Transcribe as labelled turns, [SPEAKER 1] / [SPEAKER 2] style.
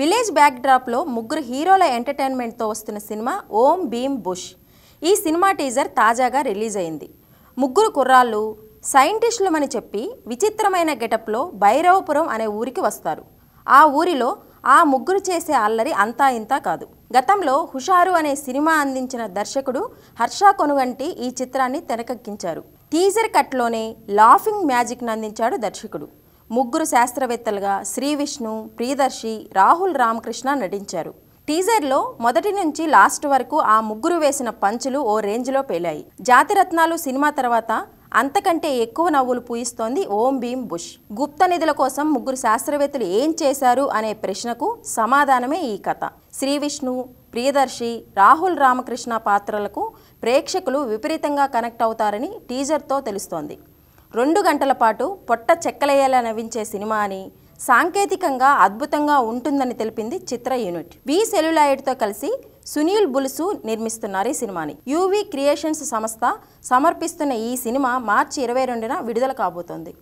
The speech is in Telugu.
[SPEAKER 1] విలేజ్ బ్యాక్డ్రాప్లో ముగ్గురు హీరోల ఎంటర్టైన్మెంట్తో వస్తున్న సినిమా ఓం భీమ్ బుష్. ఈ సినిమా టీజర్ తాజాగా రిలీజ్ అయింది ముగ్గురు కుర్రాళ్ళు సైంటిస్టులమని చెప్పి విచిత్రమైన గెటప్లో భైరవపురం అనే ఊరికి వస్తారు. ఆ ఊరిలో ఆ ముగ్గురు చేసే అల్లరి అంతా ఇంతా కాదు. గతంలో హుషారు అనే సినిమా అందించిన దర్శకుడు హర్ష కొనుగంటి ఈ చిత్రాన్ని తెరకెక్కించారు. టీజర్ కట్లోనే లాఫింగ్ మ్యాజిక్ను అందించాడు దర్శకుడు. ముగ్గురు శాస్త్రవేత్తలుగా శ్రీ విష్ణు ప్రియదర్శి రాహుల్ రామకృష్ణ నటించారు. టీజర్లో మొదటి నుంచి లాస్ట్ వరకు ఆ ముగ్గురు వేసిన పంచులు ఓ రేంజ్లో పేలాయి. జాతిరత్నాలు సినిమా తర్వాత అంతకంటే ఎక్కువ నవ్వులు పూయిస్తోంది ఓం భీమ్ బుష్. గుప్త నిధుల కోసం ముగ్గురు శాస్త్రవేత్తలు ఏం చేశారు అనే ప్రశ్నకు సమాధానమే ఈ కథ. శ్రీ విష్ణు ప్రియదర్శి రాహుల్ రామకృష్ణ పాత్రలకు ప్రేక్షకులు విపరీతంగా కనెక్ట్ అవుతారని టీజర్తో తెలుస్తోంది. రెండు గంటల పాటు పొట్ట చెక్కలేయేలా నవ్వించే సినిమా అని సాంకేతికంగా అద్భుతంగా ఉంటుందని తెలిపింది చిత్ర యూనిట్. వి సెల్యులాయిడ్తో కలిసి సునీల్ బులుసు నిర్మిస్తున్నారు ఈ సినిమాని. యూవి క్రియేషన్స్ సంస్థ సమర్పిస్తున్న ఈ సినిమా మార్చి ఇరవై రెండున విడుదల కాబోతోంది.